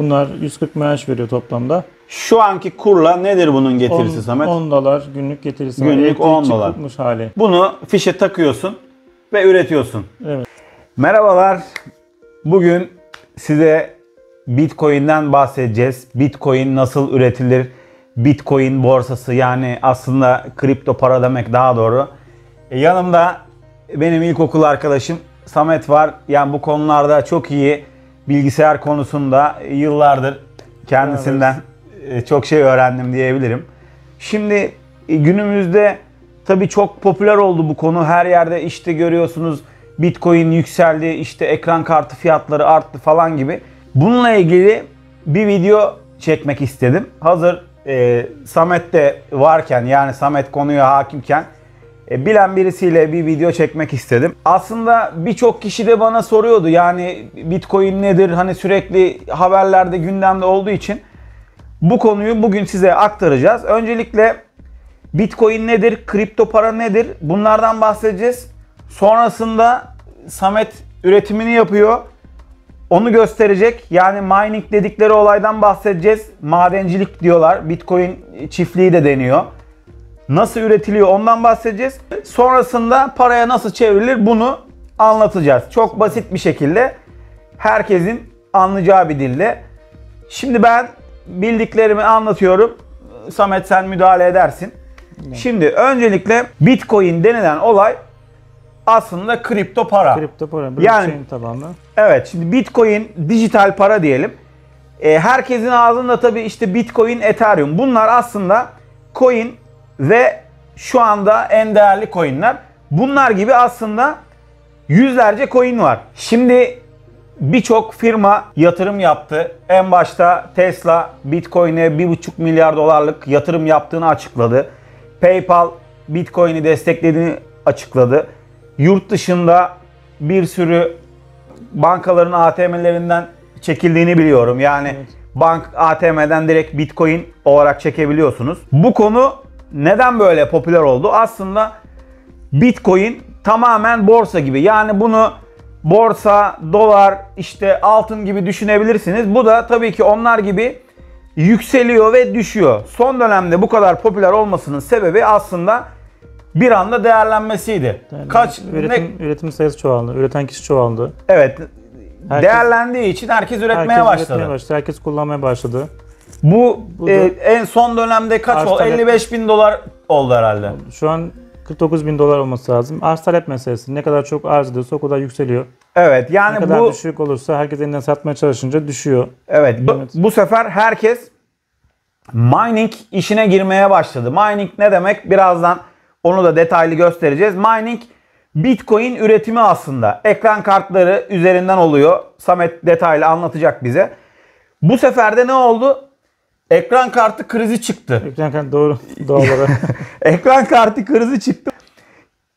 Bunlar 140 maaş veriyor toplamda. Şu anki kurla nedir bunun getirisi 10, Samet? 10 dolar günlük getirisi. Günlük Elektrik 10 dolar. hali. Bunu fişe takıyorsun ve üretiyorsun. Evet. Merhabalar. Bugün size Bitcoin'den bahsedeceğiz. Bitcoin nasıl üretilir? Bitcoin borsası yani aslında kripto para demek daha doğru. E, yanımda benim ilkokul arkadaşım Samet var. Yani bu konularda çok iyi bilgisayar konusunda yıllardır kendisinden e, çok şey öğrendim diyebilirim. Şimdi e, günümüzde tabii çok popüler oldu bu konu. Her yerde işte görüyorsunuz Bitcoin yükseldi, işte ekran kartı fiyatları arttı falan gibi. Bununla ilgili bir video çekmek istedim. Hazır e, Samet de varken yani Samet konuya hakimken e, bilen birisiyle bir video çekmek istedim. Aslında birçok kişi de bana soruyordu yani Bitcoin nedir? Hani sürekli haberlerde gündemde olduğu için bu konuyu bugün size aktaracağız. Öncelikle Bitcoin nedir? Kripto para nedir? Bunlardan bahsedeceğiz. Sonrasında Samet üretimini yapıyor. Onu gösterecek. Yani mining dedikleri olaydan bahsedeceğiz. Madencilik diyorlar. Bitcoin çiftliği de deniyor. Nasıl üretiliyor ondan bahsedeceğiz. Sonrasında paraya nasıl çevrilir bunu anlatacağız. Çok basit bir şekilde herkesin anlayacağı bir dilde. Şimdi ben bildiklerimi anlatıyorum. Samet sen müdahale edersin. Şimdi öncelikle Bitcoin denilen olay aslında kripto para. Kripto para. Yani- tabanlı. Evet şimdi Bitcoin dijital para diyelim. E, herkesin ağzında tabii işte Bitcoin, Ethereum. Bunlar aslında coin ve şu anda en değerli coinler. Bunlar gibi aslında yüzlerce coin var. Şimdi birçok firma yatırım yaptı. En başta Tesla Bitcoin'e 1,5 milyar dolarlık yatırım yaptığını açıkladı. PayPal Bitcoin'i desteklediğini açıkladı. Yurt dışında bir sürü bankaların ATM'lerinden çekildiğini biliyorum. Yani Evet. bank ATM'den direkt Bitcoin olarak çekebiliyorsunuz. Bu konu neden böyle popüler oldu? Aslında Bitcoin tamamen borsa gibi. Yani bunu borsa, dolar, işte altın gibi düşünebilirsiniz. Bu da tabii ki onlar gibi yükseliyor ve düşüyor. Son dönemde bu kadar popüler olmasının sebebi aslında bir anda değerlenmesiydi. Yani Kaç üretim, üretim sayısı çoğaldı. Üreten kişi çoğaldı. evet Herkes- değerlendiği için herkes üretmeye Herkes başladı. üretmeye başladı. Herkes kullanmaya başladı. Bu, Bu e, en son dönemde kaç Arz oldu? talep- 55 bin dolar oldu herhalde. Şu an 49 bin dolar olması lazım. Arz talep meselesi. Ne kadar çok arz ediyorsa o kadar yükseliyor. Evet Ne yani kadar bu düşük olursa herkes elinden satmaya çalışınca düşüyor. evet bu, Evet. bu sefer herkes mining işine girmeye başladı. Mining ne demek? Birazdan onu da detaylı göstereceğiz. Mining Bitcoin üretimi aslında. Ekran kartları üzerinden oluyor. Samet detaylı anlatacak bize. Bu sefer de ne oldu? Ekran kartı krizi çıktı. Ekran kartı doğru doğal olarak. Ekran kartı krizi çıktı.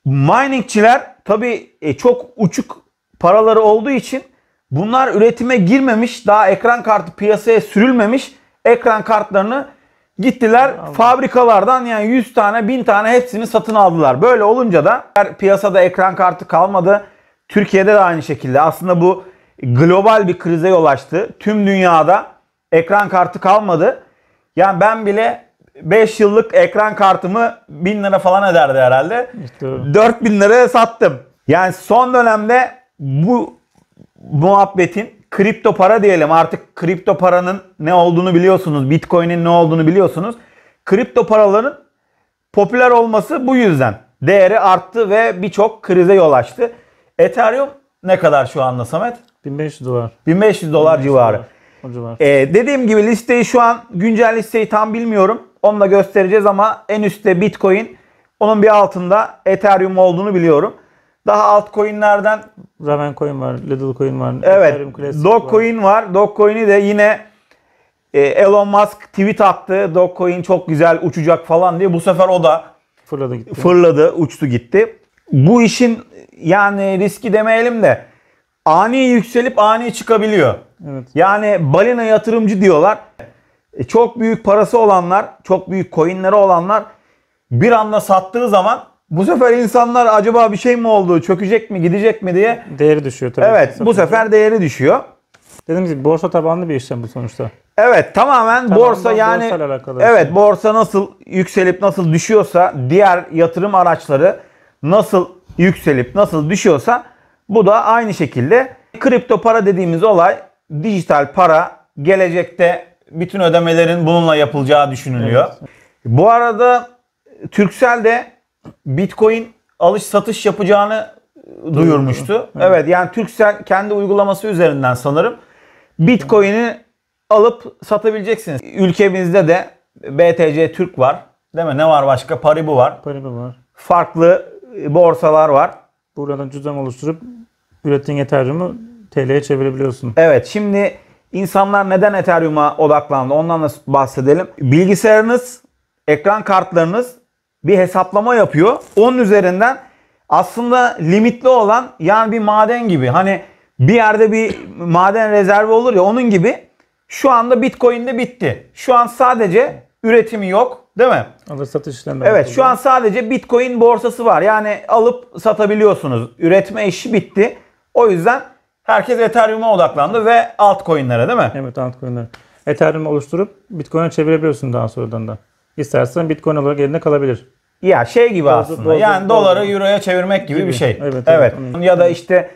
Miningçiler tabii e, çok uçuk paraları olduğu için bunlar üretime girmemiş, daha ekran kartı piyasaya sürülmemiş ekran kartlarını gittiler fabrikalardan yani 100 tane 1000 tane hepsini satın aldılar. Böyle olunca da piyasada ekran kartı kalmadı. Türkiye'de de aynı şekilde. Aslında bu global bir krize yol açtı. Tüm dünyada ekran kartı kalmadı. Yani ben bile 5 yıllık ekran kartımı 1000 lira falan ederdi herhalde. İşte o. 4000 liraya sattım. Yani son dönemde bu muhabbetin kripto para diyelim artık kripto paranın ne olduğunu biliyorsunuz. Bitcoin'in ne olduğunu biliyorsunuz. Kripto paraların popüler olması bu yüzden. Değeri arttı ve birçok krize yol açtı. Ethereum ne kadar şu anda Samet? 1500 dolar. 1500 dolar civarı. O Ee, dediğim gibi listeyi şu an güncel listeyi tam bilmiyorum. Onu da göstereceğiz ama en üstte Bitcoin. Onun bir altında Ethereum olduğunu biliyorum. Daha altcoin'lerden Raven coin var, Lidl coin var. evet Ethereum Classic var. Dogecoin var. Dogecoin'i de yine e, Elon Musk tweet attı. Dogecoin çok güzel uçacak falan diye. Bu sefer o da Fırladı gitti. fırladı, uçtu gitti. Bu işin yani riski demeyelim de ani yükselip ani çıkabiliyor. evet. Yani balina yatırımcı diyorlar. E, Çok büyük parası olanlar, çok büyük coinleri olanlar bir anda sattığı zaman bu sefer insanlar acaba bir şey mi oldu, çökecek mi, gidecek mi diye Değeri düşüyor tabii. evet bu sefer değeri düşüyor. Dediğim gibi borsa tabanlı bir işlem bu sonuçta. Evet tamamen Tamamen borsa yani evet şey. borsa nasıl yükselip nasıl düşüyorsa diğer yatırım araçları nasıl yükselip nasıl düşüyorsa bu da aynı şekilde kripto para dediğimiz olay dijital para gelecekte bütün ödemelerin bununla yapılacağı düşünülüyor. Bu arada Turkcell de Bitcoin alış satış yapacağını duyurmuştu. Evet. yani Turkcell kendi uygulaması üzerinden sanırım Bitcoin'i alıp satabileceksiniz. Ülkemizde de BTC Türk var. Değil mi? Ne var başka? Paribu var. Paribu var. Farklı borsalar var. Buradan cüzdan oluşturup ürettiğin Ethereum'u TL'ye çevirebiliyorsun. Evet şimdi insanlar neden Ethereum'a odaklandı ondan da bahsedelim. Bilgisayarınız, ekran kartlarınız bir hesaplama yapıyor. Onun üzerinden aslında limitli olan yani bir maden gibi. Hani bir yerde bir maden rezervi olur ya onun gibi şu anda Bitcoin'de bitti. Şu an sadece üretimi yok değil mi? Alır satış işlemleri. Evet şu an sadece Bitcoin borsası var. Yani alıp satabiliyorsunuz. Üretme işi bitti. O yüzden herkes Ethereum'a odaklandı ve altcoin'lere değil mi? Evet altcoin'ler. Ethereum oluşturup Bitcoin'e çevirebiliyorsun daha sonradan da. İstersen Bitcoin olarak elinde kalabilir. Ya şey gibi aslında. bozduk, yani doları bozduk. euroya çevirmek gibi, Gibi. bir şey. Evet, evet, onun- Ya da işte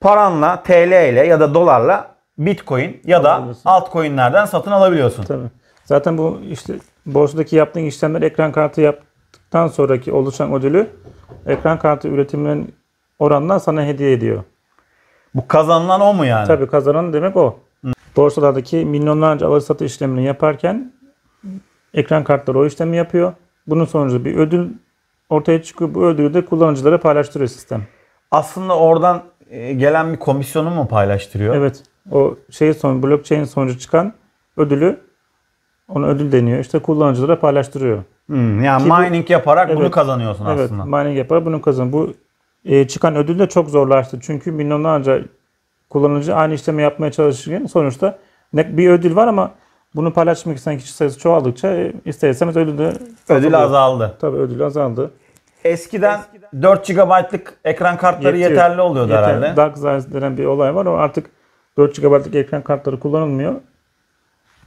paranla TL ile ya da dolarla Bitcoin ya da altcoin'lerden satın alabiliyorsun. Tabii. Zaten bu işte borsadaki yaptığın işlemler ekran kartı yaptıktan sonraki oluşan ödülü ekran kartı üretiminin oranından sana hediye ediyor. Bu kazanılan o mu yani? Tabii kazanan demek o. Borsalardaki milyonlarca alış satış işlemini yaparken ekran kartları o işlemi yapıyor. Bunun sonucu bir ödül ortaya çıkıyor. Bu ödülü de kullanıcılara paylaştırıyor sistem. Aslında oradan e, gelen bir komisyonu mu paylaştırıyor? Evet. O şey son blockchain sonucu çıkan ödülü ona ödül deniyor. İşte kullanıcılara paylaştırıyor. Hmm, yani Ki bu- mining yaparak bunu Evet. kazanıyorsun Evet, aslında. mining yapar bunu kazan. Bu e, çıkan ödül de çok zorlaştı. Çünkü milyonlarca kullanıcı aynı işlemi yapmaya çalışırken sonuçta ne, bir ödül var ama bunu paylaşmak isteyen kişi sayısı çoğaldıkça e, ister istemez ödül de Ödül azalıyor. azaldı. Tabii ödül azaldı. Eskiden 4 GB'lık ekran kartları Yetiyor. yeterli oluyordu Yeter. herhalde. Dark Skies denen bir olay var. O artık 4 GB'lık ekran kartları kullanılmıyor.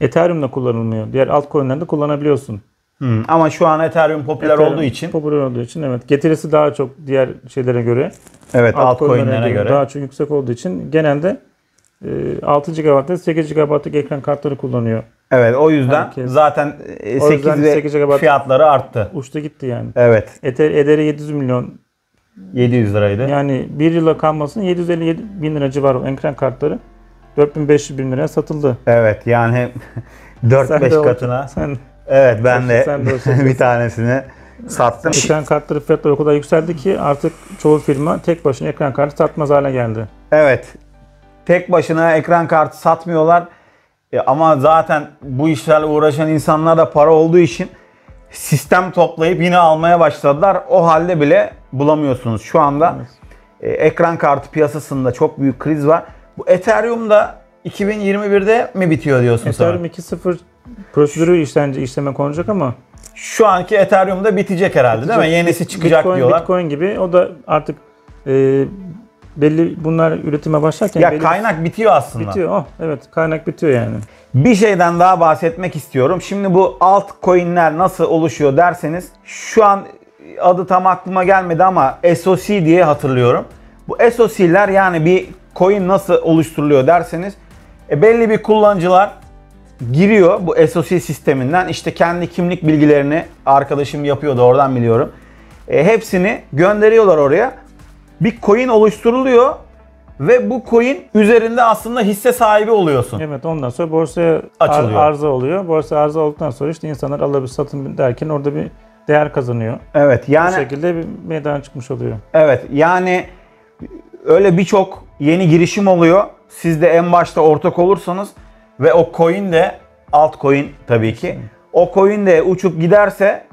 Ethereum'da kullanılmıyor. Diğer altcoin'lerde kullanabiliyorsun. Hmm, Ama şu an Ethereum popüler Ethereum olduğu için Popüler olduğu için evet. Getirisi daha çok diğer şeylere göre. evet altcoin'lere altcoin'lere göre. daha çok yüksek olduğu için genelde e, 6 GB'da 8 GB'lık ekran kartları kullanıyor. Evet o yüzden Herkes. zaten e, O 8 yüzden ve 8 GB fiyatları arttı. Uçta gitti yani. Evet Ether, Ether'e 700 milyon 700 liraydı. yani bir yıla kalmasının 750 bin lira civarı ekran kartları 4500 bin liraya satıldı. Evet yani Sen 4-5 de o- katına. Sen Evet ben de Sen de bir tanesini sattım. ekran kartları fiyatları o kadar yükseldi ki artık çoğu firma tek başına ekran kartı satmaz hale geldi. Evet. Tek başına ekran kartı satmıyorlar. E, ama zaten bu işlerle uğraşan insanlar da para olduğu için sistem toplayıp yine almaya başladılar. O halde bile bulamıyorsunuz. Şu anda e, ekran kartı piyasasında çok büyük kriz var. Bu Ethereum da 2021'de mi bitiyor diyorsun Ethereum sen? 2.0 prosedürü işlence işleme konacak ama Şu anki Ethereum'da bitecek herhalde değil mi? Yenisi çıkacak Bitcoin, diyorlar. Bitcoin gibi o da artık e, belli bunlar üretime başlarken ya belli kaynak bitiyor aslında. bitiyor. Oh, evet kaynak bitiyor yani. Bir şeyden daha bahsetmek istiyorum. Şimdi bu altcoin'ler nasıl oluşuyor derseniz şu an adı tam aklıma gelmedi ama SOC diye hatırlıyorum. Bu SOC'ler yani bir coin nasıl oluşturuluyor derseniz e, belli bir kullanıcılar giriyor bu SOC sisteminden işte kendi kimlik bilgilerini arkadaşım yapıyordu oradan biliyorum. E, hepsini gönderiyorlar oraya. Bir coin oluşturuluyor ve bu coin üzerinde aslında hisse sahibi oluyorsun. Evet ondan sonra borsaya ar- Açılıyor. arıza oluyor. Borsa arıza olduktan sonra işte insanlar alabilir satın derken orada bir değer kazanıyor. Evet Bu yani şekilde bir meydana çıkmış oluyor. evet yani öyle birçok yeni girişim oluyor. Siz de en başta ortak olursanız ve o coin de altcoin tabii ki. O coin de uçup giderse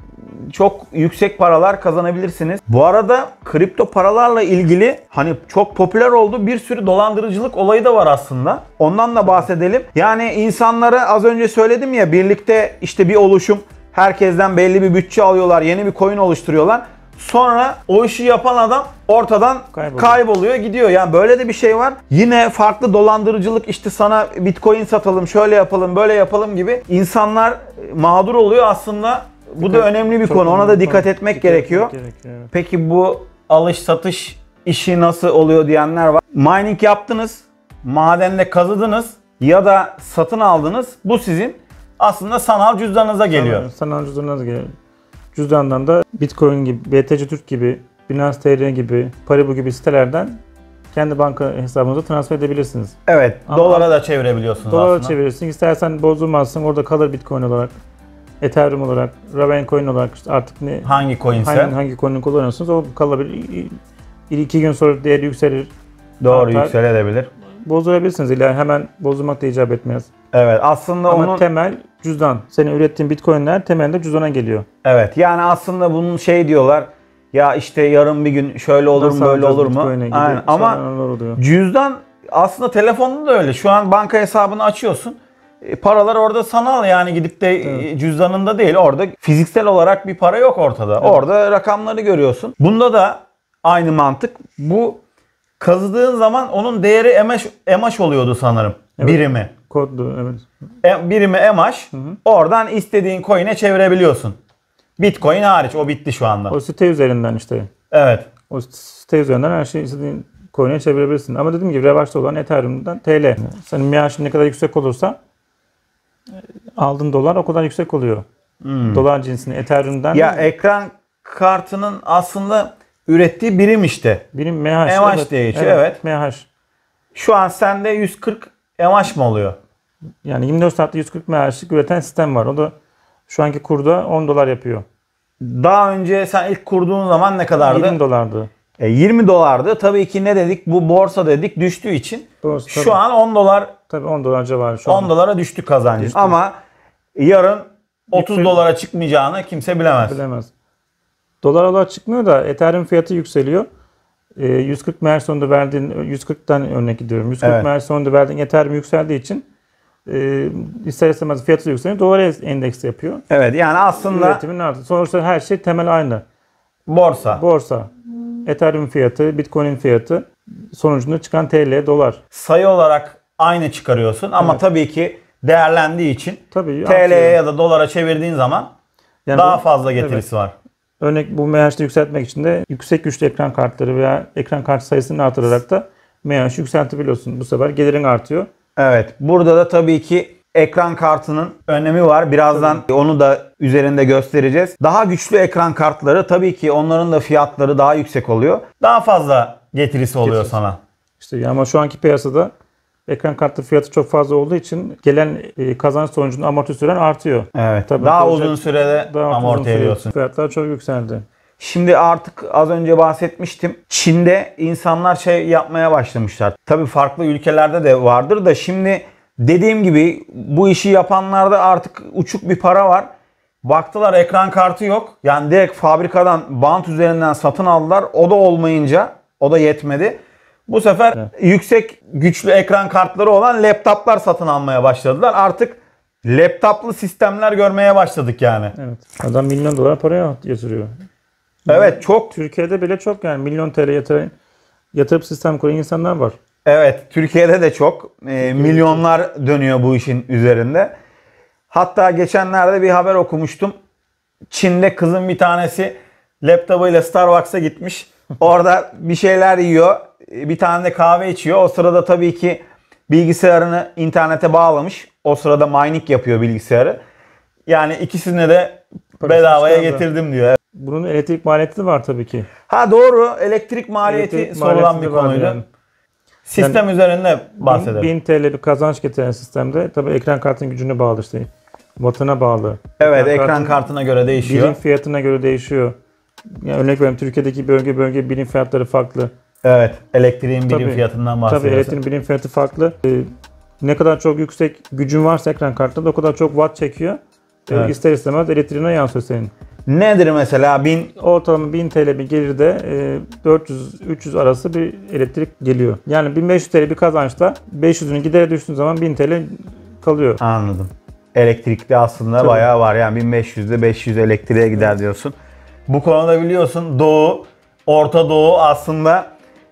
çok yüksek paralar kazanabilirsiniz. Bu arada kripto paralarla ilgili hani çok popüler oldu. Bir sürü dolandırıcılık olayı da var aslında. Ondan da bahsedelim. Yani insanlara az önce söyledim ya birlikte işte bir oluşum herkesten belli bir bütçe alıyorlar. Yeni bir coin oluşturuyorlar. Sonra o işi yapan adam ortadan Kayboluyor. kayboluyor, gidiyor. Yani böyle de bir şey var. Yine farklı dolandırıcılık işte sana bitcoin satalım, şöyle yapalım, böyle yapalım gibi insanlar mağdur oluyor aslında. Bu da Dikkat- önemli bir konu. Ona da dikkat konu. etmek Dikkat gerekiyor. etmek gerekiyor, evet. Peki bu alış satış işi nasıl oluyor diyenler var. Mining yaptınız, madende kazıdınız ya da satın aldınız. Bu sizin aslında sanal cüzdanınıza geliyor. Tamam, Sanal cüzdanınız geliyor. Cüzdandan da Bitcoin gibi, BTC Türk gibi, Binance TR gibi, Paribu gibi sitelerden kendi banka hesabınıza transfer edebilirsiniz. Evet, Ama- dolara da çevirebiliyorsunuz Dolara aslında. çevirirsin. İstersen bozdurmazsın. Orada kalır Bitcoin olarak, Ethereum olarak, Ravencoin olarak işte artık ne Hangi coinse? hangi, hangi coin'i kullanıyorsunuz o kalabilir. İ- iki gün sonra değeri yükselir. Doğru Hatta- yükselebilir. Bozdurabilirsiniz. İlla hemen bozulmak da icap etmez. Evet, aslında Ama onun temel cüzdan. Senin ürettiğin Bitcoin'ler temelde cüzdana geliyor. evet yani aslında bunun şey diyorlar. Ya işte yarın bir gün şöyle olur mu böyle olur mu? Aynen. Ama. Cüzdan aslında telefonda da öyle. Şu an banka hesabını açıyorsun. E, Paralar orada sanal yani gidip de e, cüzdanında değil. Orada fiziksel olarak bir para yok ortada. Orada rakamları görüyorsun. Bunda da aynı mantık. Bu kazıdığın zaman onun değeri emaş, emaş oluyordu sanırım. Evet. Birimi. Kodlu evet. E, birimi emaş. Oradan istediğin coin'e çevirebiliyorsun. Bitcoin hariç. O bitti şu anda. O site üzerinden işte. Evet. O site üzerinden her şeyi istediğin coin'e çevirebilirsin. Ama dediğim gibi revaçta olan Ethereum'dan TL. Senin maaşın ne kadar yüksek olursa e, aldığın dolar o kadar yüksek oluyor. Dolar cinsini Ethereum'dan Hmm. Ya ekran kartının aslında ürettiği birim işte. birim MH. MH diye geçiyor, evet. MH. Şu an sende 140 emaş mı oluyor? Yani 24 saatte 140 MH'lik üreten sistem var. O da şu anki kurda 10 dolar yapıyor. Daha önce sen ilk kurduğun zaman ne kadardı? 20 dolardı. E, 20 dolardı. Tabii ki ne dedik? Bu borsa dedik düştüğü için. Doğrusu, Şu tabii. an 10 dolar Tabii 10 dolar civarı şu 10 an. dolara düştü kazancın. Düştü. Ama yarın 30 Yüksel- dolara çıkmayacağını kimse bilemez. Bilemez. Dolar olarak çıkmıyor da Ethereum fiyatı yükseliyor. Ee, 140 MHz sonunda verdiğin 140'tan örnek gidiyorum. 140 Evet. MHz sonunda verdiğin Ethereum yükseldiği için e, ister istemez fiyatı yükseliyor. Dolara endeks yapıyor. Evet yani aslında Üretimin artı. Sonuçta her şey temel aynı. borsa Borsa, Ethereum fiyatı, Bitcoin'in fiyatı sonucunda çıkan TL, dolar. sayı olarak aynı çıkarıyorsun ama tabii ki değerlendiği için Tabii TL'ye artıyor. ya da dolara çevirdiğin zaman Yani daha bu- fazla getirisi var. Örnek bu MH'yi yükseltmek için de yüksek güçlü ekran kartları veya ekran kartı sayısını artırarak da MH'i yükseltebiliyorsun. Bu sefer gelirin artıyor. Evet. Burada da tabii ki ekran kartının önemi var. Birazdan onu da üzerinde göstereceğiz. Daha güçlü ekran kartları tabii ki onların da fiyatları daha yüksek oluyor. Daha fazla getirisi oluyor Getirisi. sana. İşte ama şu anki piyasada ekran kartı fiyatı çok fazla olduğu için gelen e, kazanç sonucunda amortisören artıyor. Evet. Tabii daha uzun sürede Daha amorti ediyorsun. Fiyatlar çok yükseldi. Şimdi artık az önce bahsetmiştim. Çin'de insanlar şey yapmaya başlamışlar. Tabii farklı ülkelerde de vardır da şimdi dediğim gibi bu işi yapanlarda artık uçuk bir para var. Baktılar ekran kartı yok. Yani direkt fabrikadan bant üzerinden satın aldılar. O da olmayınca o da yetmedi. Bu sefer yüksek güçlü ekran kartları olan laptoplar satın almaya başladılar. Artık laptoplu sistemler görmeye başladık yani. Evet. Adam milyon dolar paraya yatırıyor. Evet çok Türkiye'de bile çok yani milyon TL yatırıp, yatırıp sistem kuran insanlar var. Evet, Türkiye'de de çok e, milyonlar dönüyor bu işin üzerinde. Hatta geçenlerde bir haber okumuştum. Çin'de kızın bir tanesi laptopuyla Starbucks'a gitmiş. Orada bir şeyler yiyor. Bir tane de kahve içiyor. O sırada tabii ki bilgisayarını internete bağlamış. O sırada mining yapıyor bilgisayarı. Yani ikisini de bedavaya getirdim diyor. Bunun elektrik maliyeti de var tabii ki. Ha doğru. Elektrik maliyeti Elektrik sorulan bir konuydu. yani. Sistem üzerinde bahsedelim. 1000 TL bir kazanç getiren sistemde tabii ekran kartının gücüne bağlı işte. Wattına bağlı. Evet, ekran kartın kartına göre değişiyor. Birim fiyatına göre değişiyor. Yani örnek veriyorum Türkiye'deki bölge bölge birim fiyatları farklı. Evet, elektriğin birim Tabii. fiyatından Tabii bahsediyorsun. elektriğin birim fiyatı farklı. Ee, ne kadar çok yüksek gücün varsa ekran kartında o kadar çok watt çekiyor. Ee, Evet. ister istemez elektriğine yansıyor senin. Nedir mesela 1000 Ortalama 1000 TL bir gelirde e, 400-300 arası bir elektrik geliyor. Yani 1500 TL bir kazançta 500'ünün gidere düştüğün zaman 1000 TL kalıyor. anladım. Elektrikli aslında Tabii. bayağı var. Yani 1500'de 500 elektriğe gider diyorsun. Bu konuda biliyorsun Doğu, Orta Doğu aslında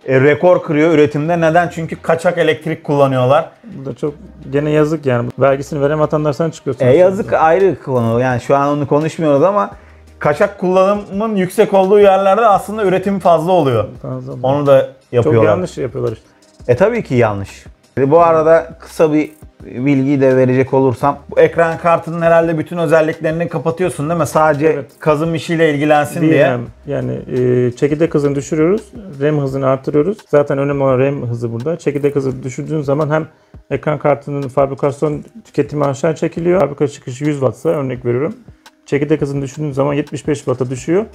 e, rekor kırıyor üretimde. Neden? Çünkü kaçak elektrik kullanıyorlar. Bu da çok gene yazık yani. Vergisini veren vatandaştan çıkıyorsun. E yazık ayrı konu. Yani şu an onu konuşmuyoruz ama kaçak kullanımın yüksek olduğu yerlerde aslında üretim fazla oluyor. Fazla. Onu da Çok yapıyorlar. yanlış yapıyorlar işte. E tabii ki yanlış. E, Bu arada kısa bir bilgi de verecek olursam bu ekran kartının herhalde bütün özelliklerini kapatıyorsun değil mi? Sadece Evet. kazım işiyle ilgilensin diye. DRAM yani e, çekirdek hızını düşürüyoruz. RAM hızını artırıyoruz. Zaten önemli olan RAM hızı burada. Çekirdek hızı düşürdüğün zaman hem ekran kartının fabrikasyon tüketimi aşağı çekiliyor. Fabrika çıkışı 100 wattsa örnek veriyorum. Çekirdek hızını düşürdüğün zaman 75 watt'a düşüyor.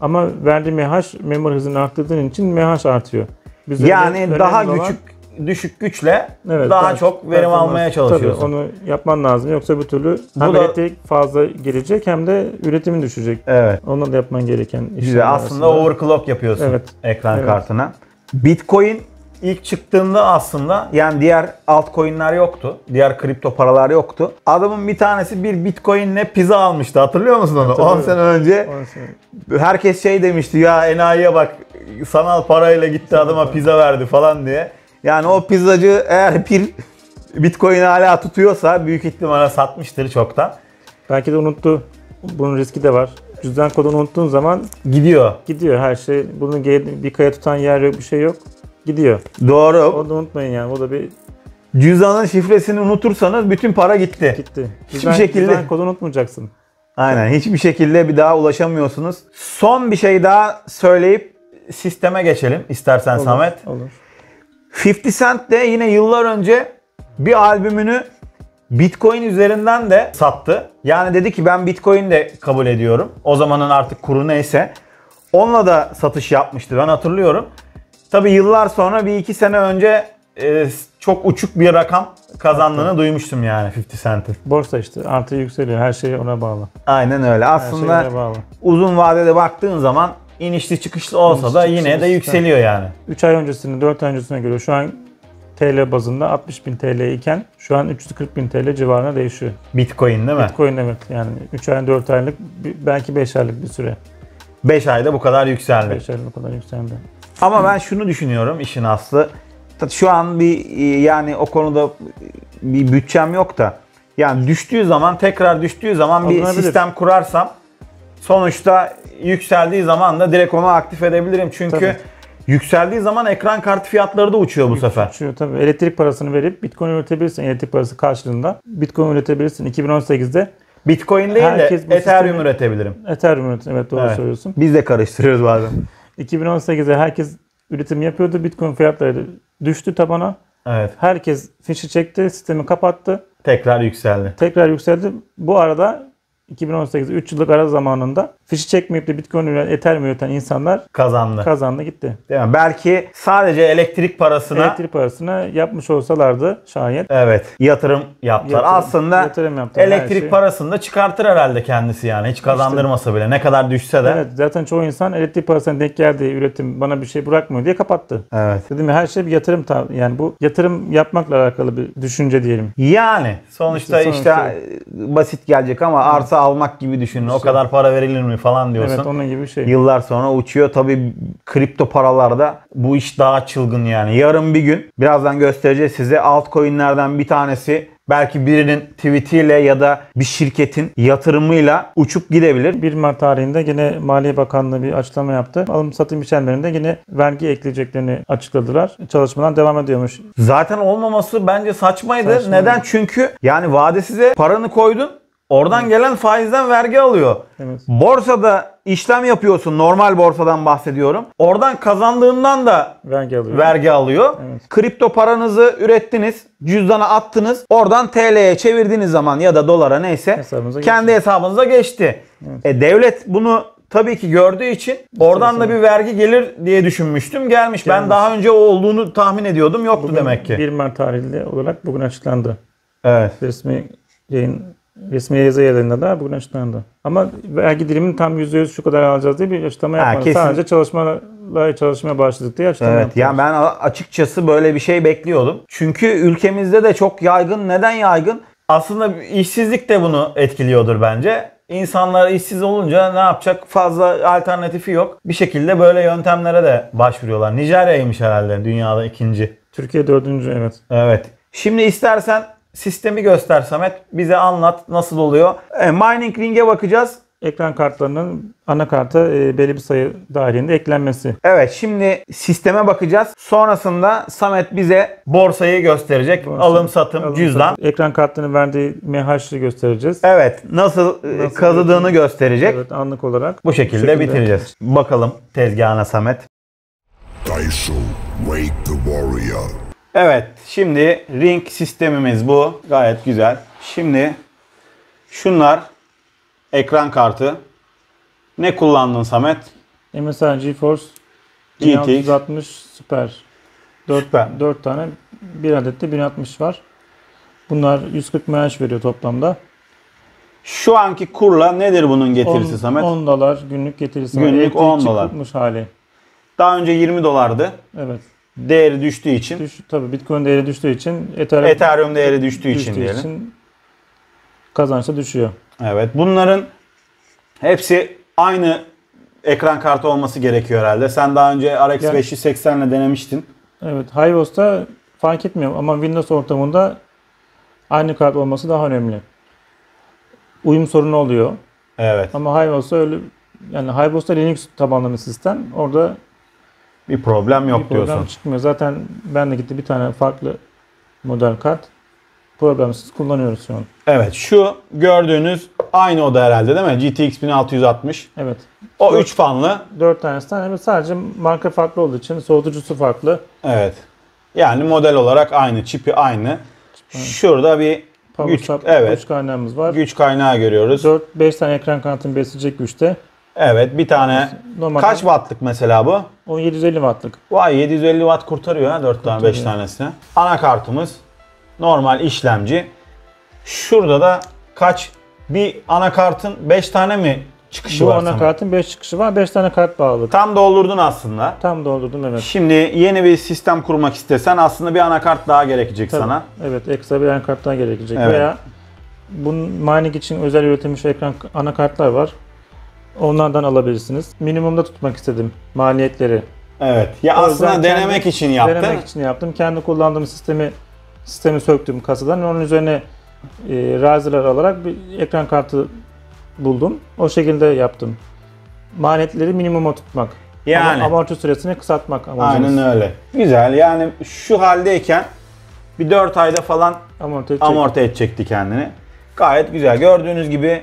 Ama verdiği MH memory hızını arttırdığın için MH artıyor. Biz Yani daha olan- küçük düşük güçle Evet, daha çok verim almaya çalışıyorsun. Tabii onu yapman lazım. Yoksa bir türlü Bu hem da- elektrik fazla gelecek hem de üretimin düşecek. Evet. Onunla da yapman gereken işler Güzel. Aslında arasında. overclock yapıyorsun Evet. ekran Evet. kartına. Bitcoin ilk çıktığında aslında yani diğer altcoin'ler yoktu. Diğer kripto paralar yoktu. Adamın bir tanesi bir bitcoin'le pizza almıştı. Hatırlıyor musun onu? 10 Hatırlıyorum. sene önce Ondan sonra- herkes şey demişti ya enayiye bak sanal parayla gitti adama pizza verdi falan diye. Yani o pizzacı eğer bir bitcoin hala tutuyorsa büyük ihtimalle satmıştır çoktan. Belki de unuttu. Bunun riski de var. Cüzdan kodunu unuttuğun zaman Gidiyor. gidiyor her şey. Bunun bir kaya tutan yer yok, bir şey yok. Gidiyor. Doğru. Onu da unutmayın yani. O da bir Cüzdanın şifresini unutursanız bütün para gitti. gitti. Hiçbir şekilde- Cüzdan kodunu unutmayacaksın. Aynen hiçbir şekilde bir daha ulaşamıyorsunuz. Son bir şey daha söyleyip sisteme geçelim istersen Olur, Samet. Olur. 50 Cent de yine yıllar önce bir albümünü Bitcoin üzerinden de sattı. Yani dedi ki ben Bitcoin de kabul ediyorum. O zamanın artık kuru neyse. Onunla da satış yapmıştı ben hatırlıyorum. Tabi yıllar sonra bir iki sene önce e, çok uçuk bir rakam kazandığını duymuştum yani 50 Cent'in. Borsa işte artı yükseliyor. Her şey ona bağlı. Aynen öyle. Şey Aslında bağlı. uzun vadede baktığın zaman inişli çıkışlı olsa da İnişli yine de yükseliyor yani. 3 ay öncesine, 4 ay öncesine göre şu an TL bazında 60 bin TL iken şu an 340 bin TL civarına değişiyor. Bitcoin değil mi? Bitcoin evet yani 3 ay 4 aylık belki 5 aylık bir süre. 5 ayda bu kadar yükseldi. 5 aylık o kadar yükseldi. Ama ben şunu düşünüyorum işin aslı. Şu an bir e, yani o konuda bir bütçem yok da yani düştüğü zaman tekrar düştüğü zaman bir Alınabilir. sistem kurarsam sonuçta yükseldiği zaman da direkt onu aktif edebilirim. Çünkü Tabii. yükseldiği zaman ekran kart fiyatları da uçuyor bu sefer. Şu tabii elektrik parasını verip Bitcoin üretebilirsin elektrik parası karşılığında. Bitcoin üretebilirsin 2018'de Bitcoin değil de Ethereum sistemi- üretebilirim. Ethereum üret. Evet doğru Evet. söylüyorsun. Biz de karıştırıyoruz bazen. 2018'de herkes üretim yapıyordu. Bitcoin fiyatları düştü tabana. Evet. Herkes fişi çekti, sistemi kapattı. Tekrar yükseldi. Tekrar yükseldi. Bu arada 2018'de 3 yıllık ara zamanında fişi çekmeyip de Bitcoin üreten, Ethereum üreten insanlar Kazandı. kazandı gitti. Değil mi? Belki sadece elektrik parasına Elektrik parasını yapmış olsalardı şayet evet yatırım yaptılar. Yatırım- Aslında yatırım yaptılar, elektrik şey. parasını da çıkartır herhalde kendisi yani. Hiç kazandırmasa bile. Ne kadar düşse de. Evet zaten çoğu insan elektrik parasına denk geldiği üretim bana bir şey bırakmıyor diye kapattı. Evet. Dedim ya her şey bir yatırım yani bu yatırım yapmakla alakalı bir düşünce diyelim. Yani sonuçta İşte işte, sonuçta- e, basit gelecek ama arsa almak gibi düşünün. O İşte. kadar para verilir mi falan diyorsun. Evet onun gibi bir şey. Yıllar sonra uçuyor. Tabii kripto paralarda bu iş daha çılgın yani. Yarın bir gün birazdan göstereceğiz size altcoin'lerden bir tanesi belki birinin tweetiyle ya da bir şirketin yatırımıyla uçup gidebilir. 1 Mart tarihinde yine Maliye Bakanlığı bir açıklama yaptı. Alım satım işlemlerinde yine vergi ekleyeceklerini açıkladılar. Çalışmalar devam ediyormuş. Zaten olmaması bence saçmaydı. Saçma. Neden? Çünkü yani vadesize paranı koydun. Oradan gelen faizden vergi alıyor. Evet. Borsada işlem yapıyorsun. Normal borsadan bahsediyorum. Oradan kazandığından da Vergi alıyor. vergi alıyor. Evet. Kripto paranızı ürettiniz, cüzdana attınız. Oradan TL'ye çevirdiğiniz zaman ya da dolara neyse Hesabınıza kendi hesabınıza geçti. E, devlet bunu tabii ki gördüğü için oradan da bir vergi gelir diye düşünmüştüm. Gelmiş. Ben Gelmiş. daha önce o olduğunu tahmin ediyordum. Yoktu Bugün demek ki. 1 Mart tarihli olarak bugün açıklandı. Evet. Resmi yayın resmi yazı yayınında da bugün açıklandı. Ama vergi dilimini tam %100 şu kadar alacağız diye bir açıklama Ha, yapmadı. kesin. Sadece çalışmalar çalışmaya başladık diye açıklama Evet yaptı. yani ben açıkçası böyle bir şey bekliyordum. Çünkü ülkemizde de çok yaygın. Neden yaygın? Aslında işsizlik de bunu etkiliyordur bence. insanlar işsiz olunca ne yapacak? Fazla alternatifi yok. Bir şekilde böyle yöntemlere de başvuruyorlar. Nijerya'ymış herhalde dünyada ikinci. Türkiye dördüncü evet. Evet. Şimdi istersen sistemi göster Samet. Bize anlat nasıl oluyor. E, mining ring'e bakacağız. Ekran kartlarının anakarta e, belli bir sayı dahilinde eklenmesi. Evet şimdi sisteme bakacağız. Sonrasında Samet bize borsayı gösterecek. Borsa, Alım satım alım cüzdan. satım. Ekran kartının verdiği MH'ı göstereceğiz. Evet nasıl, e, Nasıl kazıdığını gösterecek. Evet anlık olarak. Bu şekilde, şekilde. bitireceğiz. Bakalım tezgahına Samet. Daiso, Wake the Warrior. Evet şimdi ring sistemimiz bu. Gayet güzel. Şimdi şunlar ekran kartı. Ne kullandın Samet? MSI GeForce GTX 1660 Super. 4, Süper. 4 tane bir adet de 1060 var. Bunlar 140 MH veriyor toplamda. Şu anki kurla nedir bunun getirisi 10, Samet? 10 dolar günlük getirisi. Günlük Elektrikçi 10 dolar. hali. Daha önce 20 dolardı. Evet. Değeri düştüğü için. Düş, tabii Bitcoin değeri düştüğü için Ethereum, Ethereum değeri düştüğü için düştüğü diyelim. için kazanç da düşüyor. Evet. Bunların hepsi aynı ekran kartı olması gerekiyor herhalde. Sen daha önce RX Yani- 580 ile denemiştin. Evet. HiOS'ta fark etmiyor ama Windows ortamında aynı kart olması daha önemli. Uyum sorunu oluyor. Evet. Ama HiOS'ta öyle yani HiOS'ta Linux tabanlı bir sistem. Orada Bir problem yok bir problem diyorsun. çıkmıyor. Zaten ben de gitti bir tane farklı model kart. Problemsiz kullanıyoruz şu an. Evet. Şu gördüğünüz aynı oda herhalde değil mi? GTX 1660. Evet. O Dört- 3 fanlı. 4 tanesi tane evet, sadece marka farklı olduğu için soğutucusu farklı. Evet. Yani model olarak aynı. Çipi aynı. Şurada bir Power güç, Sub evet, güç kaynağımız var. güç kaynağı görüyoruz. 4-5 tane ekran kartını besleyecek güçte. Evet. Bir tane Normalde kaç wattlık mesela bu? O 750 wattlık. Vay 750 watt kurtarıyor ha 4 tane 5 Kurtarıyor. tanesine. Anakartımız normal işlemci. Şurada da kaç bir anakartın 5 tane mi çıkışı Bu var? sana? anakartın 5 çıkışı var. 5 tane kart bağlı. Tam doldurdun aslında. Tam doldurdum evet. Şimdi yeni bir sistem kurmak istesen aslında bir anakart daha gerekecek Tabii. sana. Evet ekstra bir anakart daha gerekecek. Evet. Veya bunun mining için özel üretilmiş ekran anakartlar var. Onlardan alabilirsiniz. Minimumda tutmak istedim maliyetleri. Evet. Ya O aslında denemek kendi- için yaptın. Denemek için yaptım. Kendi kullandığım sistemi sistemi söktüm kasadan. Onun üzerine e, raziler alarak bir ekran kartı buldum. O şekilde yaptım. Maliyetleri minimuma tutmak. Yani. Ama amorti süresini kısaltmak amacımız. Aynen öyle. Güzel. Yani şu haldeyken bir 4 ayda falan Amorti edecek. amorti edecekti kendini. Gayet güzel. Gördüğünüz gibi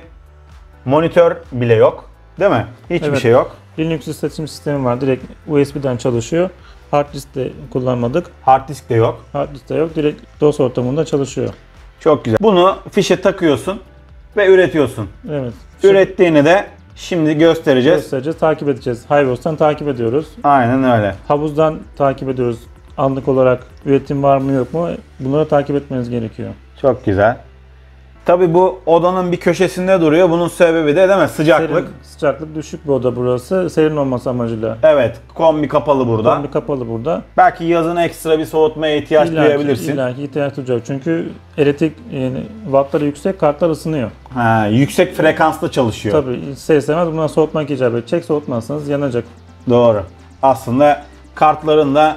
monitör bile yok. Değil mi? Hiçbir Evet. şey yok. Linux iletişim sistemi var. Direkt USB'den çalışıyor. Hard disk de kullanmadık. Hard disk de yok. Hard disk de yok. Direkt DOS ortamında çalışıyor. Çok güzel. Bunu fişe takıyorsun ve üretiyorsun. Evet. Ürettiğini de şimdi göstereceğiz. Göstereceğiz, takip edeceğiz. HiOS'tan takip ediyoruz. Aynen öyle. Havuzdan takip ediyoruz. Anlık olarak üretim var mı yok mu? Bunları takip etmeniz gerekiyor. Çok güzel. Tabi bu odanın bir köşesinde duruyor. Bunun sebebi de değil mi? Sıcaklık. Serin, sıcaklık düşük bir oda burası. Serin olması amacıyla. Evet. Kombi kapalı burada. Kombi kapalı burada. Belki yazın ekstra bir soğutmaya ihtiyaç duyabilirsin. İlla ki ihtiyaç duyacak. Çünkü elektrik yani wattları yüksek, kartlar ısınıyor. Ha, yüksek frekanslı çalışıyor. Tabii ister istemez bundan soğutmak icap edecek. Soğutmazsanız yanacak. Doğru. Aslında kartların da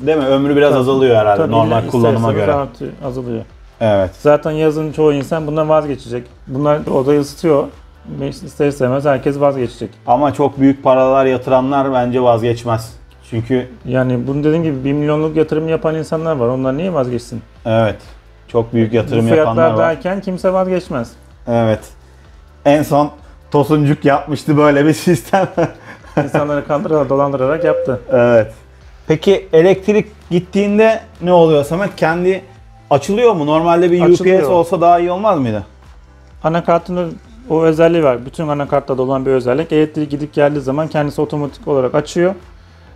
değil mi ömrü biraz Tabii. azalıyor herhalde Tabii normal kullanıma göre. artıyor, azalıyor. Evet. Zaten yazın çoğu insan bundan vazgeçecek. Bunlar odayı ısıtıyor. İster istemez herkes vazgeçecek. Ama çok büyük paralar yatıranlar bence vazgeçmez. Çünkü Yani bunu dediğim gibi 1 milyonluk yatırım yapan insanlar var. Onlar niye vazgeçsin? evet çok büyük Bu yatırım yapanlar var. fiyatlardayken kimse vazgeçmez. Evet. En son Tosuncuk yapmıştı böyle bir sistem. İnsanları kandırarak, dolandırarak yaptı. evet. Peki elektrik gittiğinde ne oluyor Samet? Kendi açılıyor mu? Normalde bir Açılıyor. UPS olsa daha iyi olmaz mıydı? Anakartın o özelliği var. Bütün anakartlarda olan bir özellik. Elektrik gidip geldiği zaman kendisi otomatik olarak açıyor.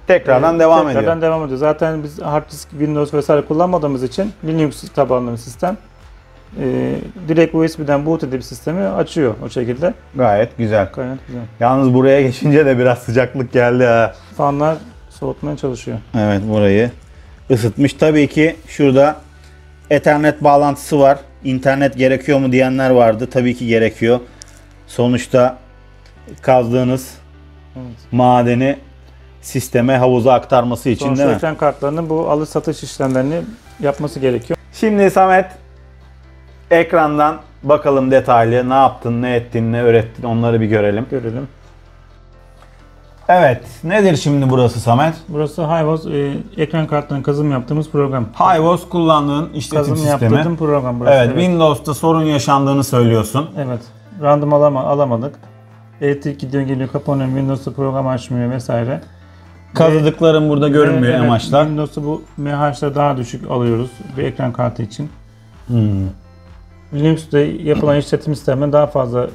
Tekrardan Ee, devam tekrardan ediyor. devam ediyor. Zaten biz hard disk, Windows vesaire kullanmadığımız için Linux tabanlı bir sistem. Ee, direkt USB'den boot edip sistemi açıyor o şekilde. Gayet güzel. Gayet güzel. Yalnız buraya geçince de biraz sıcaklık geldi ha. Fanlar soğutmaya çalışıyor. Evet burayı ısıtmış. Tabii ki şurada Ethernet bağlantısı var. İnternet gerekiyor mu diyenler vardı. Tabii ki gerekiyor. Sonuçta kazdığınız madeni sisteme havuza aktarması için Sonuçta değil mi? ekran kartlarının bu alış satış işlemlerini yapması gerekiyor. Şimdi Samet ekrandan bakalım detaylı ne yaptın, ne ettin, ne öğrettin onları bir görelim. Görelim. Evet, nedir şimdi burası Samet? Burası Hayvoz e, ekran kartlarının kazım yaptığımız program. HiOS kullandığın işletim Kazım sistemi. yaptığım program burası. Evet, Windows'ta sorun yaşandığını söylüyorsun. Evet. Random alama, alamadık. Elektrik gidiyor geliyor kapanıyor. Windows'ta program açmıyor vesaire. Kazıdıkların burada görünmüyor Evet, amaçlar. Windows'ta bu MH'da daha düşük alıyoruz bir ekran kartı için. Hmm. Linux'te yapılan işletim sistemine daha fazla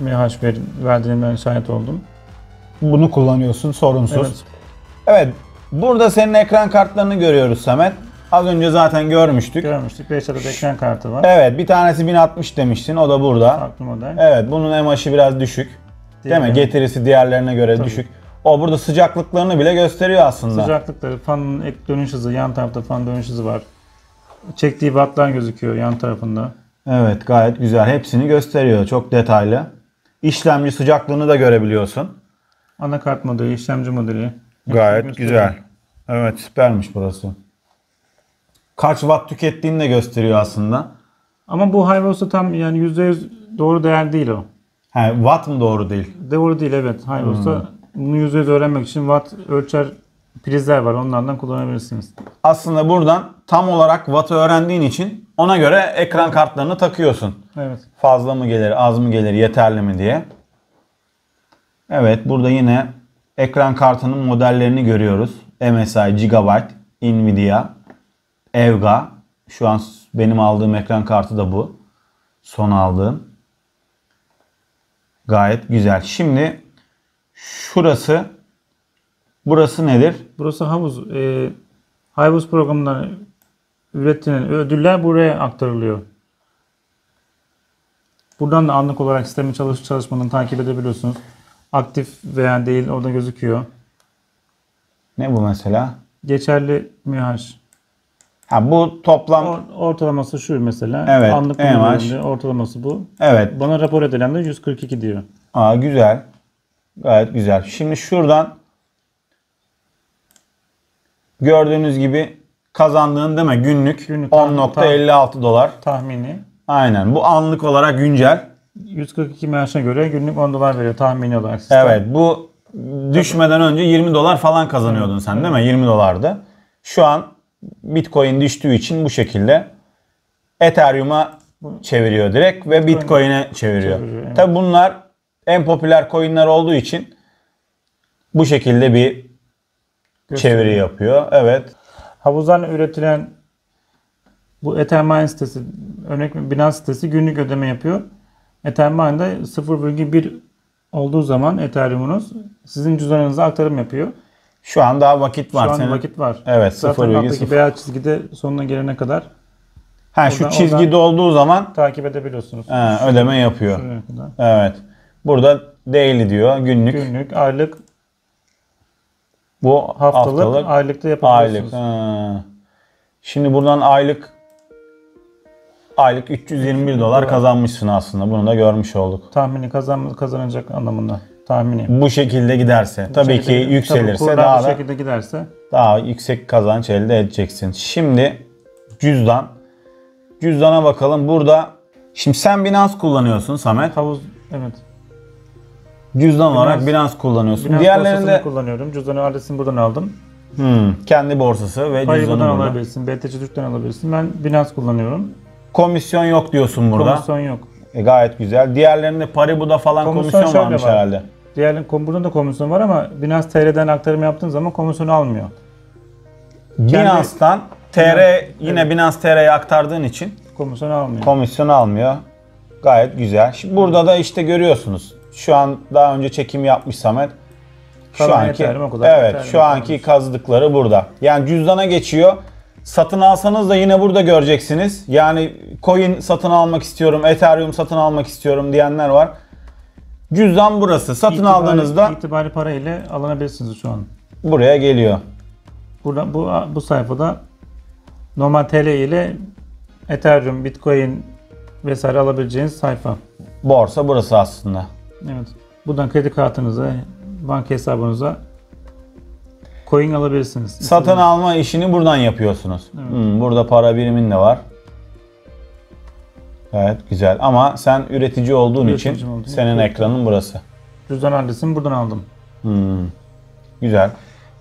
MH ver, verdiğine ben şahit oldum. Bunu kullanıyorsun sorunsuz. Evet. Evet. Burada senin ekran kartlarını görüyoruz Samet. Az önce zaten görmüştük. Görmüştük. 5 adet ekran kartı var. Evet, bir tanesi 1060 demiştin. O da burada. Farklı model. Evet, bunun emaşı biraz düşük. Değil mi? Diğerleri- Getirisi diğerlerine göre Tabii. düşük. O burada sıcaklıklarını bile gösteriyor aslında. Sıcaklıkları, fanın ek dönüş hızı, yan tarafta fan dönüş hızı var. Çektiği wattlar gözüküyor yan tarafında. Evet, gayet güzel. Hepsini gösteriyor. Çok detaylı. İşlemci sıcaklığını da görebiliyorsun. Anakart modeli, işlemci modeli. Gayet güzel. Evet, süpermiş burası. Kaç watt tükettiğini de gösteriyor aslında. Ama bu Hyvos'ta tam yani %100 doğru değer değil o. He, watt mı doğru değil? Doğru değil evet. Hyvos'ta Hmm. bunu %100 öğrenmek için watt ölçer prizler var. Onlardan kullanabilirsiniz. Aslında buradan tam olarak watt'ı öğrendiğin için ona göre ekran kartlarını takıyorsun. Evet. Fazla mı gelir, az mı gelir, yeterli mi diye. Evet, burada yine ekran kartının modellerini görüyoruz. MSI, Gigabyte, Nvidia, Evga. Şu an benim aldığım ekran kartı da bu. Son aldığım. Gayet güzel. Şimdi şurası burası nedir? Burası havuz. E, Hyvos programından üretilen ödüller buraya aktarılıyor. Buradan da anlık olarak sistemin çalışıp çalışmadığını takip edebiliyorsunuz. Aktif veya değil orada gözüküyor. Ne bu mesela? Geçerli MH. Ha bu toplam Or- ortalaması şu mesela. Evet, Anlık MH. ortalaması bu. evet Bana rapor edilen de 142 diyor. Aa güzel. Gayet güzel. Şimdi şuradan gördüğünüz gibi kazandığın değil mi günlük, Günlük, 10.56 dolar. Tahmini. Aynen. Bu anlık olarak güncel. 142 MH'e göre günlük 10 dolar veriyor tahmini olarak sistem. Evet. Bu düşmeden önce 20 dolar falan kazanıyordun sen değil mi? 20 dolardı. Şu an Bitcoin düştüğü için bu şekilde Ethereum'a çeviriyor direkt ve Bitcoin'e çeviriyor. Çeviriyor, evet. Tabi bunlar en popüler coin'ler olduğu için bu şekilde bir çeviri yapıyor. Evet. Havuzdan üretilen bu Ethermine sitesi, örnek Binance sitesi günlük ödeme yapıyor. Ethermine'da 0,1 olduğu zaman Ethereum'unuz sizin cüzdanınıza aktarım yapıyor. Şu an daha vakit var Şu an senin. vakit var. Evet, Zaten 0,0. alttaki beyaz çizgide sonuna gelene kadar Ha şu Oradan- çizgi dolduğu zaman takip edebiliyorsunuz. ha, ödeme yapıyor. Evet. Burada daily diyor, günlük. Günlük, aylık, Bu haftalık, haftalık, aylıkta aylık. yapabiliyorsunuz. Ha. Şimdi buradan aylık aylık 321 dolar kazanmışsın aslında. Bunu da görmüş olduk. Tahmini kazan, kazanacak anlamında. Tahmini. Bu şekilde giderse, tabii ki Şekilde- yükselirse tabii daha bu da şekilde giderse daha yüksek kazanç elde edeceksin. Şimdi cüzdan. Cüzdana bakalım. Burada şimdi sen Binance kullanıyorsun Samet. havuz evet. Cüzdan olarak Binance- Binance kullanıyorsun. Binance Diğerlerinde kullanıyorum. Cüzdanı adresini buradan aldım. Hmm, kendi borsası ve Payı cüzdanı buradan burada. alabilirsin. BTC Türk'ten alabilirsin. Ben Binance kullanıyorum. Komisyon yok diyorsun burada. Komisyon yok. E, gayet güzel. Diğerlerinde Paribu'da falan komisyon, Komisyon şöyle varmış var. herhalde. Diğerlerin kom- burada da komisyon var ama Binance TR'den aktarım yaptığın zaman komisyonu almıyor. Binance'dan TR yine Binance TR'ye aktardığın için Komisyon almıyor. komisyon almıyor. Gayet güzel. Şimdi burada da işte görüyorsunuz. Şu an daha önce çekim yapmış Samet. Şu Kalan anki Ethereum o kadar. evet Ethereum şu anki kazdıkları burada. Yani cüzdana geçiyor. Satın alsanız da yine burada göreceksiniz. Yani coin satın almak istiyorum, Ethereum satın almak istiyorum diyenler var. Cüzdan burası. Satın İtibari- aldığınızda itibari para ile alınabilirsiniz şu an. buraya geliyor. Burada bu bu sayfada normal TL ile Ethereum, Bitcoin vesaire alabileceğiniz sayfa. borsa burası aslında. Evet. Buradan kredi kartınıza, banka hesabınıza coin alabilirsiniz. Satın alma işini buradan yapıyorsunuz. Hmm, burada para birimin de var. Evet güzel ama sen üretici olduğun için için. senin ekranın burası. Cüzdan adresimi buradan aldım. Hmm, güzel.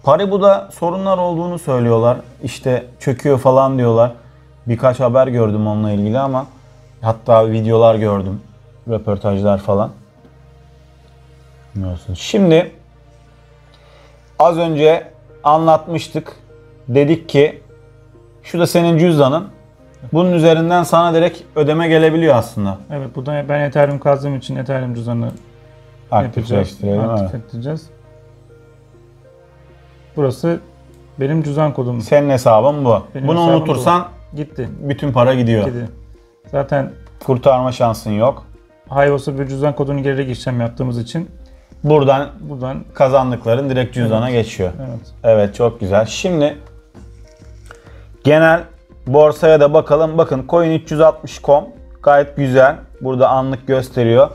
Paribu'da sorunlar olduğunu söylüyorlar. İşte çöküyor falan diyorlar. Birkaç haber gördüm onunla ilgili ama hatta videolar gördüm. Röportajlar falan. Bilmiyorsun. Şimdi az önce anlatmıştık. Dedik ki şu da senin cüzdanın. Bunun üzerinden sana direkt ödeme gelebiliyor aslında. Evet buradan ben Ethereum kazdığım için Ethereum cüzdanı yapacağız. Aktifleştirelim. evet. Aktif edeceğiz. Burası benim cüzdan kodum. Senin hesabın bu. Benim Bunu hesabım unutursan Gitti. bütün para gidiyor. Gitti. Zaten Kurtarma şansın yok. Hayvos'a bir cüzdan kodunu girerek işlem yaptığımız için Buradan buradan kazandıkların direkt cüzdana geçiyor. evet. Evet çok güzel. Şimdi genel borsaya da bakalım. Bakın coin360.com gayet güzel. Burada anlık gösteriyor.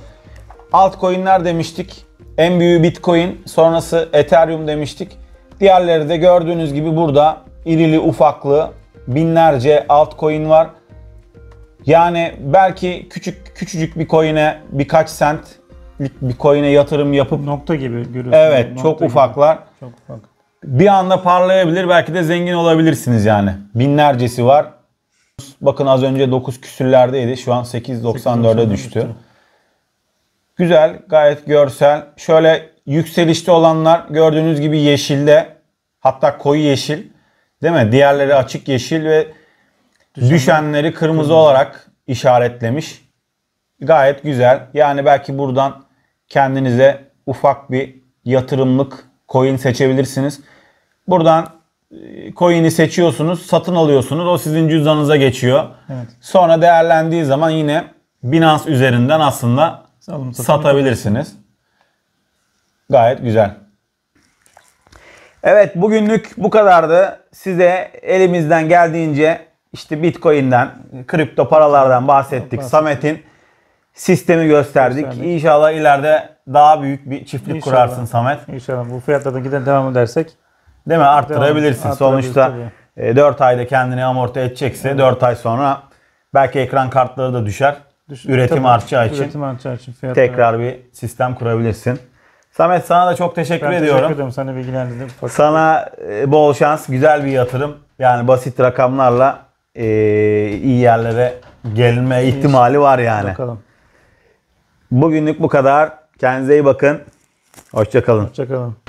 Altcoin'ler demiştik. En büyüğü Bitcoin, sonrası Ethereum demiştik. Diğerleri de gördüğünüz gibi burada irili ufaklı binlerce altcoin var. Yani belki küçük küçücük bir coin'e birkaç sent bir coin'e yatırım yapıp Nokta gibi görüyorsunuz. evet Nokta çok gibi. ufaklar Çok ufak. bir anda parlayabilir. Belki de zengin olabilirsiniz yani. Binlercesi var. Bakın az önce 9 küsürlerdeydi. Şu an 8.94'e düştü. Güzel, gayet görsel. Şöyle yükselişte olanlar gördüğünüz gibi yeşilde. Hatta koyu yeşil. Değil mi? Diğerleri açık yeşil ve düşenleri kırmızı olarak işaretlemiş. Gayet güzel. Yani belki buradan kendinize ufak bir yatırımlık coin seçebilirsiniz. Buradan e, coin'i seçiyorsunuz, satın alıyorsunuz. O sizin cüzdanınıza geçiyor. Evet. Sonra değerlendiği zaman yine Binance üzerinden aslında Alım satabilirsiniz. Gayet güzel. Evet bugünlük bu kadardı. Size elimizden geldiğince işte Bitcoin'den, kripto paralardan. Bahsettik. Samet'in sistemi gösterdik. Gösterdik. İnşallah ileride daha büyük bir çiftlik İnşallah. kurarsın Samet. İnşallah bu fiyatlardan giden devam edersek Değil mi? Arttırabilirsin. Devam- Sonuçta arttırabiliriz 4 ayda kendini amorti edecekse 4 ay sonra belki ekran kartları da düşer. Düş- Üretim tabii, artacağı için Üretim artacağı için fiyatlar. tekrar bir sistem kurabilirsin. Samet sana da çok teşekkür ben ediyorum. teşekkür ederim. Sana bilgilendirdim. Sana e, bol şans, güzel bir yatırım. Yani basit rakamlarla e, iyi yerlere gelme ihtimali var yani. Bakalım. Bugünlük bu kadar. Kendinize iyi bakın. Hoşçakalın. Hoşçakalın.